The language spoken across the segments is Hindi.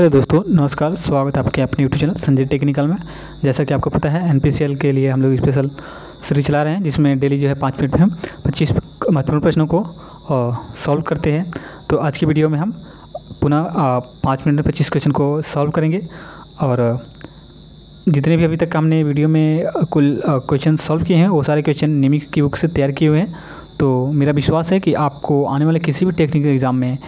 हेलो दोस्तों, नमस्कार, स्वागत है आपके अपने यूट्यूब चैनल संजय टेक्निकल में। जैसा कि आपको पता है एन के लिए हम लोग स्पेशल सीरीज़ चला रहे हैं, जिसमें डेली जो है पाँच मिनट में हम पच्चीस महत्वपूर्ण प्रश्नों को सॉल्व करते हैं। तो आज की वीडियो में हम पुनः पाँच मिनट में पच्चीस क्वेश्चन को सॉल्व करेंगे। और जितने भी अभी तक हमने वीडियो में कुल क्वेश्चन सॉल्व किए हैं, वो सारे क्वेश्चन निमिक की बुक से तैयार किए हुए हैं। तो मेरा विश्वास है कि आपको आने वाले किसी भी टेक्निकल एग्ज़ाम में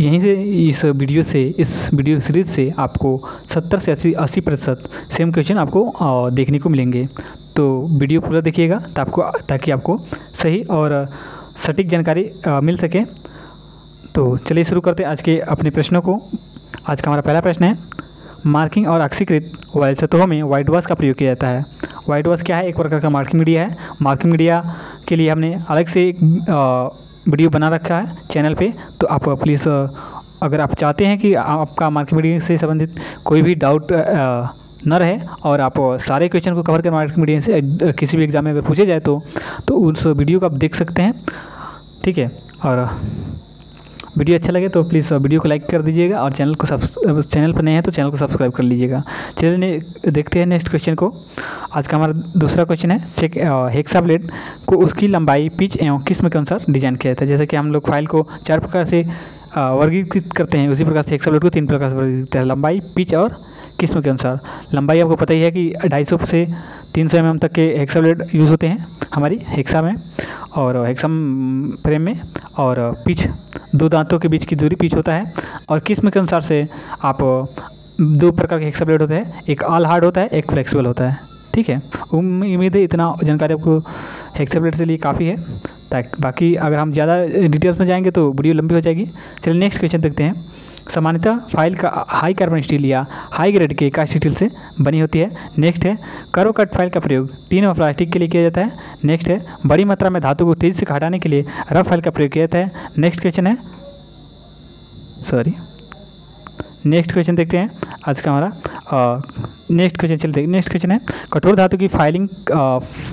यहीं से इस वीडियो से, इस वीडियो सीरीज़ से आपको 70 से अस्सी अस्सी प्रतिशत सेम क्वेश्चन आपको देखने को मिलेंगे। तो वीडियो पूरा देखिएगा आपको ताकि आपको सही और सटीक जानकारी मिल सके। तो चलिए शुरू करते हैं आज के अपने प्रश्नों को। आज का हमारा पहला प्रश्न है मार्किंग और अक्सीकृत वायु सतहों में वाइट वॉश का प्रयोग किया जाता है। वाइट वॉश क्या है? एक प्रकार का मार्किंग मीडिया है। मार्किंग मीडिया के लिए हमने अलग से एक वीडियो बना रखा है चैनल पे तो आप प्लीज़ अगर आप चाहते हैं कि आपका मार्केट से संबंधित कोई भी डाउट न रहे और आप सारे क्वेश्चन को कवर कर मार्केट मीडियम से किसी भी एग्ज़ाम में अगर पूछे जाए तो तो उस वीडियो को आप देख सकते हैं, ठीक है? और वीडियो अच्छा लगे तो प्लीज़ वीडियो को लाइक कर दीजिएगा और चैनल को चैनल पर नए हैं तो चैनल को सब्सक्राइब कर लीजिएगा। चलिए देखते हैं नेक्स्ट क्वेश्चन को। आज का हमारा दूसरा क्वेश्चन है। हेक्सा ब्लेड को उसकी लंबाई, पिच एवं किस्म के अनुसार डिज़ाइन किया जाता है। जैसे कि हम लोग फ़ाइल को चार प्रकार से वर्गीकृत करते हैं। उसी प्रकार से हेक्सा ब्लेड को तीन प्रकार से वर्गीकृत हैं। लंबाई, पिच और किस्म के अनुसार। लंबाई आपको पता ही है कि ढाई सौ से तीन सौ एम तक के हेक्सा ब्लेड यूज़ होते हैं हमारी हेक्सा में और हेक्सम फ्रेम में। और पिच दो दांतों के बीच की दूरी पिच होता है और किस्म के अनुसार से आप, दो प्रकार के हेक्सा ब्लेड होते हैं, एक ऑल हार्ड होता है, एक फ्लेक्सिबल होता है, ठीक है? उम्मीद है इतना जानकारी आपको हेक्सा ब्लेड से लिए काफ़ी है, ताकि बाकी अगर हम ज़्यादा डिटेल्स में जाएँगे तो वीडियो लंबी हो जाएगी। चलिए नेक्स्ट क्वेश्चन देखते हैं। सामान्यतः फ़ाइल का हाई कार्बन स्टील या हाई ग्रेड के कास्ट स्टील से बनी होती है। नेक्स्ट है करो कट फ़ाइल का प्रयोग। टीन और प्लास्टिक के लिए किया जाता है। नेक्स्ट है, बड़ी मात्रा में धातु को तेज़ी से हटाने के लिए रफ फ़ाइल का प्रयोग किया जाता है। नेक्स्ट क्वेश्चन है सॉरी नेक्स्ट क्वेश्चन देखते हैं। आज का हमारा नेक्स्ट क्वेश्चन चलते नेक्स्ट क्वेश्चन है कठोर धातु की फाइलिंग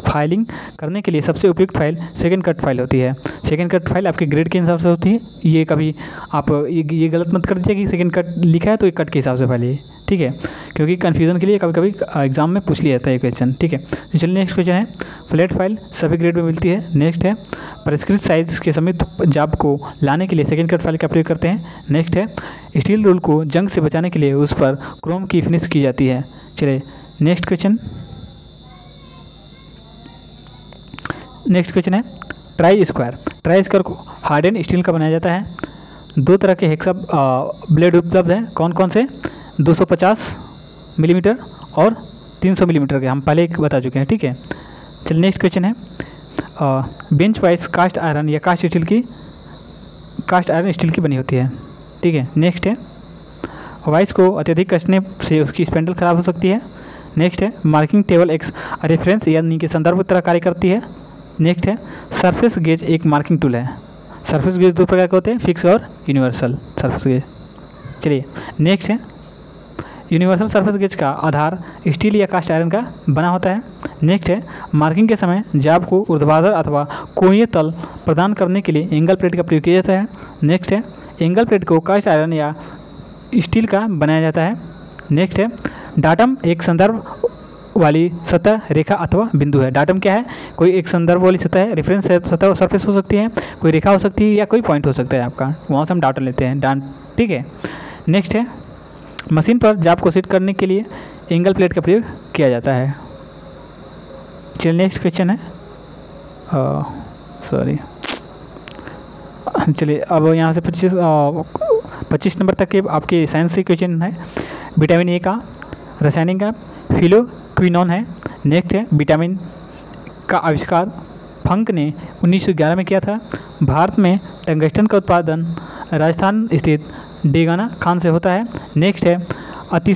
फाइलिंग करने के लिए सबसे उपयुक्त फ़ाइल सेकंड कट फ़ाइल होती है। सेकंड कट फ़ाइल आपके ग्रेड के हिसाब से होती है। ये कभी आप ये, ये गलत मत कर दीजिए कि सेकंड कट लिखा है तो एक कट के हिसाब से फ़ाइल ठीक है? क्योंकि कन्फ्यूज़न के लिए कभी कभी एग्ज़ाम में पूछ लिया जाता है ये क्वेश्चन ठीक है? तो चलिए नेक्स्ट क्वेश्चन है। फ्लैट फ़ाइल सभी ग्रेड में मिलती है। नेक्स्ट है परिष्कृत साइज़ के समित जाप को लाने के लिए सेकेंड कट फ़ाइल का प्रयोग करते हैं। नेक्स्ट है स्टील रोल को जंग से बचाने के लिए उस पर क्रोम की फिनिश की जाती है। चलिए नेक्स्ट क्वेश्चन नेक्स्ट क्वेश्चन है ट्राई स्क्वायर ट्राई स्क्वायर को हार्ड एंड स्टील का बनाया जाता है। दो तरह के हेक्सा ब्लेड उपलब्ध हैं। कौन कौन से? 250 मिलीमीटर और 300 मिलीमीटर के। हम पहले एक बता चुके हैं, ठीक है? चलिए नेक्स्ट क्वेश्चन है। बेंच वाइस कास्ट आयरन या कास्ट स्टील की कास्ट आयरन स्टील की बनी होती है, ठीक है? नेक्स्ट है। वाइस को अत्यधिक कसने से उसकी स्पेंडल खराब हो सकती है। नेक्स्ट है मार्किंग टेबल एक रेफरेंस यानी कि संदर्भ तरह कार्य करती है। नेक्स्ट है सरफेस गेज एक मार्किंग टूल है। सरफेस गेज दो प्रकार के होते हैं फिक्स और यूनिवर्सल सरफेस गेज चलिए नेक्स्ट है यूनिवर्सल सरफेस गेज का आधार स्टील या कास्ट आयरन का बना होता है। नेक्स्ट है मार्किंग के समय जाब को ऊर्ध्वाधर अथवा कोणीय तल प्रदान करने के लिए एंगल प्लेट का प्रयोग किया जाता है। नेक्स्ट है एंगल प्लेट को कास्ट आयरन या स्टील का बनाया जाता है। नेक्स्ट है डाटम एक संदर्भ वाली सतह रेखा अथवा बिंदु है। डाटम क्या है? कोई एक संदर्भ वाली सतह है रेफरेंस सतह सरफेस हो सकती है, कोई रेखा हो सकती है या कोई पॉइंट हो सकता है आपका। वहाँ से हम डाटा लेते हैं। डान ठीक है। नेक्स्ट है मशीन पर जाप को सेट करने के लिए एंगल प्लेट का प्रयोग किया जाता है। चलिए नेक्स्ट क्वेश्चन है। सॉरी चलिए, अब यहाँ से पच्चीस पच्चीस नंबर तक के आपके साइंस से क्वेश्चन है। विटामिन ए का, रासायनिक का फिलोक्विनॉन है। नेक्स्ट है विटामिन का आविष्कार। फंक ने 1911 में किया था। भारत में टंगस्टन का उत्पादन राजस्थान स्थित डेगाना खान से होता है। नेक्स्ट है अति